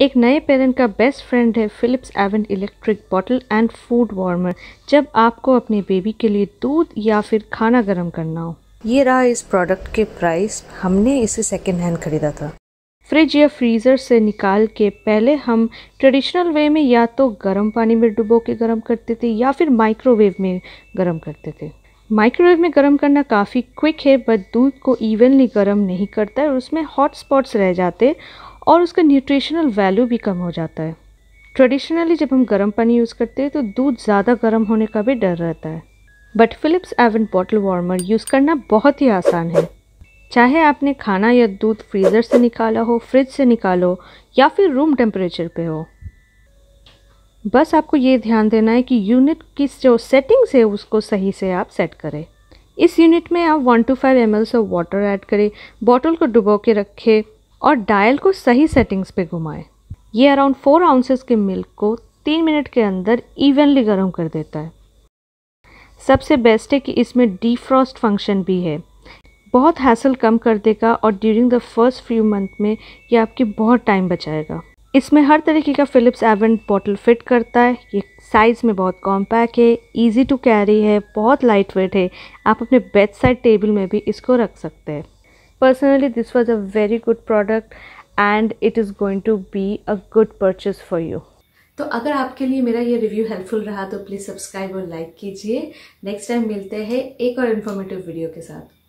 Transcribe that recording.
एक नए पेरेंट का बेस्ट फ्रेंड है Philips Avent electric bottle and food warmer जब आपको अपने बेबी के लिए दूध या फिर खाना गर्म करना हो। ये रहा इस प्रोडक्ट के प्राइस हमने इसे सेकेंड हैंड खरीदा था। फ्रिज या फ्रीज़र से निकाल के पहले हम ट्रेडिशनल वे में या तो गर्म पानी में डुबो के गर्म करते थे या फिर माइक्रोवेव में गर्म करते थे। माइक्रोवेव में गर्म करना काफ़ी क्विक है बट दूध को इवनली गर्म नहीं करता है और उसमें हॉट स्पॉट्स रह जाते। और उसका न्यूट्रिशनल वैल्यू भी कम हो जाता है। ट्रेडिशनली जब हम गर्म पानी यूज़ करते हैं तो दूध ज़्यादा गर्म होने का भी डर रहता है। But Philips Avent bottle warmer use करना बहुत ही आसान है। चाहे आपने खाना या दूध फ्रीज़र से निकाला हो फ्रिज से निकालो, या फिर रूम टेम्परेचर पे हो। बस आपको ये ध्यान देना है कि यूनिट की जो सेटिंग्स है, उसको सही से आप सेट करें। इस यूनिट में आप one two five M of water add करें बॉटल को डुबो के रखें और डायल को सही सेटिंग्स पे घुमाएँ। ये अराउंड फोर आउंसेस के मिल्क को तीन मिनट के अंदर इवनली गर्म कर देता है। सबसे बेस्ट है कि इसमें डीफ्रॉस्ट फ़ंक्शन भी है। बहुत हैसल कम कर देगा और during the first few month में ये आपकी बहुत टाइम बचाएगा। इसमें हर तरीके का फ़िलिप्स एवेंट बॉटल फिट करता है। ये साइज़ में बहुत कॉम्पैक्ट है इजी टू कैरी है, बहुत लाइट वेट है। आप अपने बेड साइड टेबल में भी इसको रख सकते हैं। Personally, this was a very good product and it is going to be a good purchase for you. तो अगर आपके लिए मेरा ये रिव्यू हेल्पफुल रहा तो प्लीज़ सब्सक्राइब और लाइक कीजिए। नेक्स्ट टाइम मिलते हैं एक और इन्फॉर्मेटिव वीडियो के साथ।